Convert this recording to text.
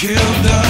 killed us.